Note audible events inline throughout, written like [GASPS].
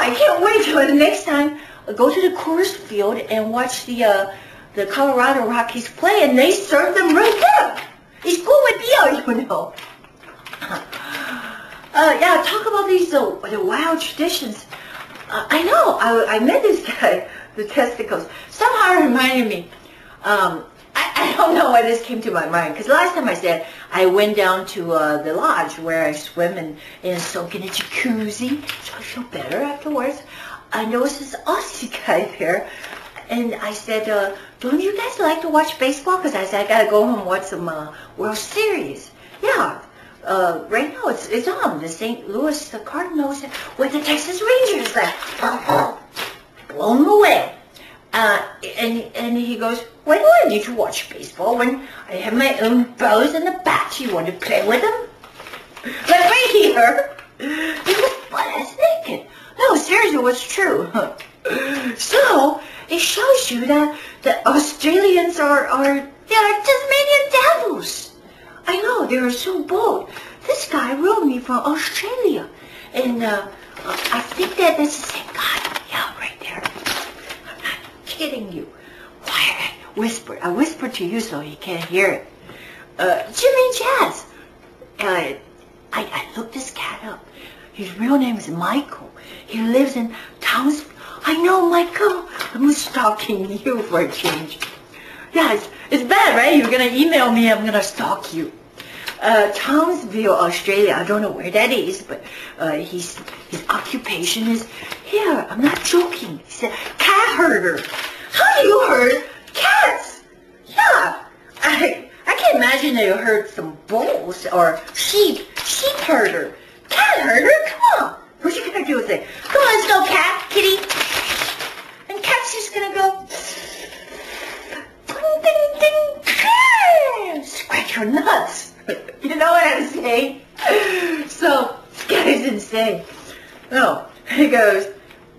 I can't wait till the next time I go to the Coors Field and watch the uh, the Colorado Rockies play, and they serve them right there. It's cool with beer, [LAUGHS] you know. [LAUGHS] Uh, yeah, talk about these uh, the wild traditions. Uh, I know. I, I met this [LAUGHS] guy, the testicles. Somehow it reminded me. Um, don't know why this came to my mind because last time I said I went down to uh, the lodge where I swim and, and soak in a jacuzzi, so I feel better afterwards. There was this Aussie [LAUGHS] guy there, and I said, uh, "Don't you guys like to watch baseball?" Because I said I gotta go home and watch some uh, World Series. Yeah, uh, right now it's it's on the St. Louis the Cardinals with the Texas Rangers. Like, blown away. Uh, and and he goes, why do I need to watch baseball when I have my own balls and a bat? You want to play with them? Like me here. He was butt ass naked. No, seriously, what's true? so it shows you that the Australians are are they are Tasmanian devils. I know, they are so bold. This guy wrote me from Australia. And uh, I think that that's the same guy. Yeah, right there. I'm not kidding you. Why, I whispered. To you so you can't hear it. Uh, Jimmy Jazz. Uh, I, I looked this cat up. His real name is Michael. He lives in Towns. I know, Michael. I'm stalking you for a change. Yeah, it's, it's bad, right? You're going to email me, I'm going to stalk you. Uh, Townsville, Australia, I don't know where that is, but uh, he's, his occupation is here. I'm not joking. He's a cat herder. How do you herd cats? Yeah. I, I can imagine that you herd some bulls or sheep. Sheep herder. Cat herder? Come on. What you gonna do with it? Come on, let's go, cat, kitty. And cat's just gonna go Ding ding ding! scratch your nuts. [LAUGHS] you know what I'm saying? So, this guy's insane. No, he goes,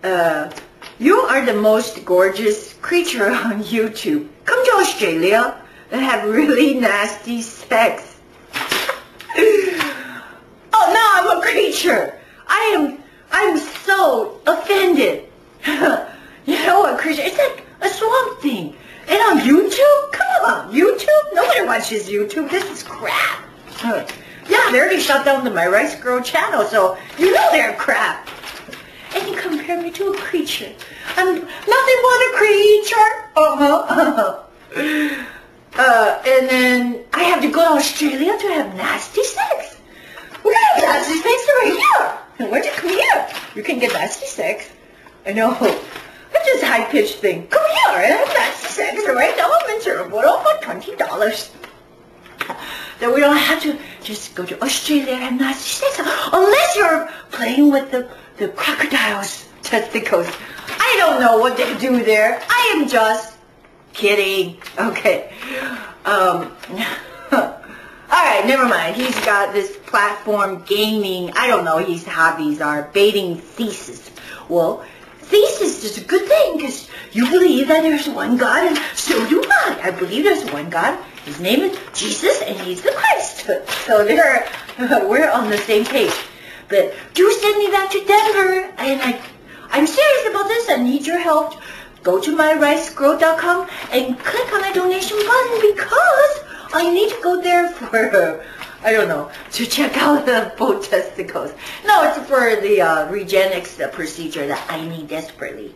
uh, you are the most gorgeous creature [LAUGHS] on YouTube. Come to Australia and have really nasty sex. [GASPS] oh, no, I'm a creature. I am, I'm so offended. [LAUGHS] you know what, creature? It's like a swamp thing. And on YouTube? Come on, YouTube? Nobody watches YouTube. This is crap. [LAUGHS] Yeah, they already shut down the My Rice Girl channel, so you know they're crap. And you compare me to a creature. I'm nothing but a creature. Uh-huh. [LAUGHS] uh, and then I have to go to Australia to have nasty sex. We're gonna have nasty sex right here. Why'd you come here? You can get nasty sex. I know. That's just high-pitched thing. Come here and have nasty sex right now. I'm miserable for $20 that we don't have to just go to Australia and nasty sex unless you're playing with the, the crocodile's testicles. I don't know what they do there. I am just kidding. [LAUGHS] Okay. Um, [LAUGHS] all right, never mind. He's got this platform gaming. I don't know. His hobbies are baiting thesis. Well, thesis is a good thing because you believe that there's one God, and so do I. I believe there's one God. His name is Jesus, and he's the Christ. [LAUGHS] So there, we're on the same page. But do send me back to Denver, and I, I'm serious about this. I need your help. Go to myricegirl.com and click on the donation button because I need to go there for [LAUGHS] I don't know, to check out the both testicles. No, it's for the uh, Regenexx procedure that I need desperately.